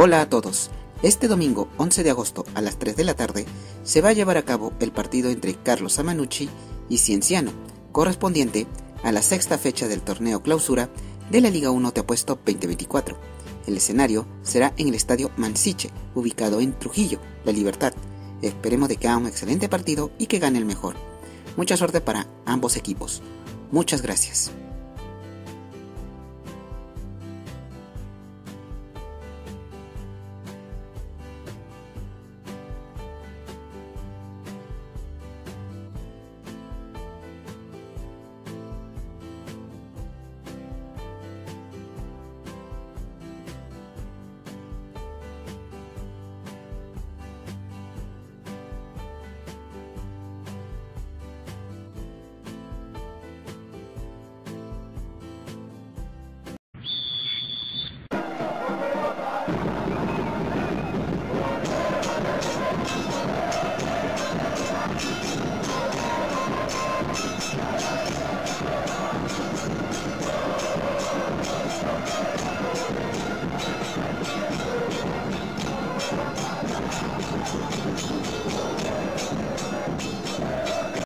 Hola a todos. Este domingo 11 de agosto a las 3 de la tarde se va a llevar a cabo el partido entre Carlos Amanucci y Cienciano, correspondiente a la sexta fecha del torneo clausura de la Liga 1 Te Apuesto 2024. El escenario será en el estadio Mansiche, ubicado en Trujillo, La Libertad. Esperemos de que haga un excelente partido y que gane el mejor. Mucha suerte para ambos equipos. Muchas gracias.